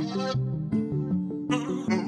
Mm-hmm.